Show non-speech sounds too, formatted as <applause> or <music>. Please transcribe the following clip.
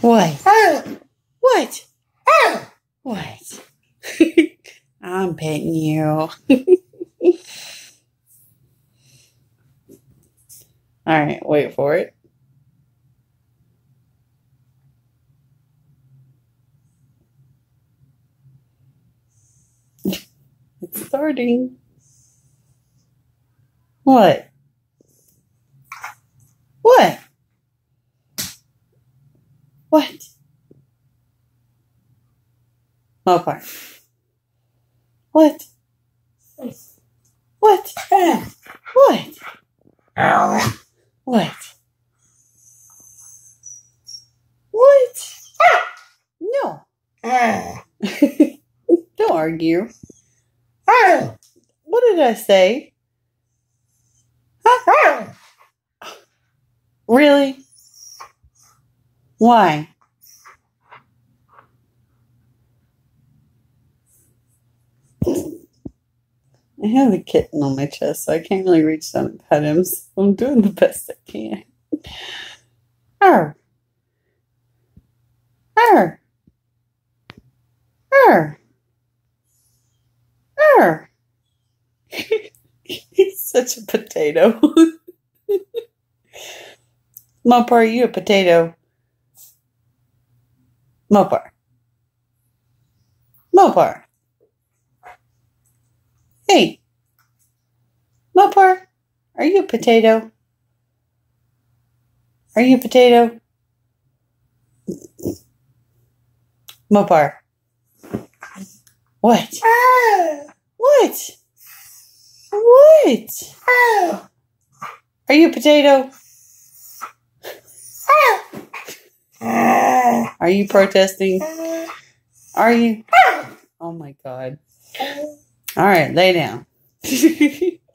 What? Uh, what? Uh. What? <laughs> I'm petting you. <laughs> All right, wait for it. <laughs> It's starting. What? What? What? Mopar. What? What? What? What? What? No. Ah. <laughs> Don't argue. Ah. What did I say? Really? Why? I have a kitten on my chest, so I can't really reach down and pet him. So I'm doing the best I can. Arr. Arr. Arr. Arr. He's such a potato. <laughs> Mopar, are you a potato? Mopar. Mopar. Hey. Mopar, are you a potato? Are you a potato? Mopar. What? What? What? Oh. Are you a potato? Are you protesting? Are you? <laughs> Oh my god. All right, lay down. <laughs>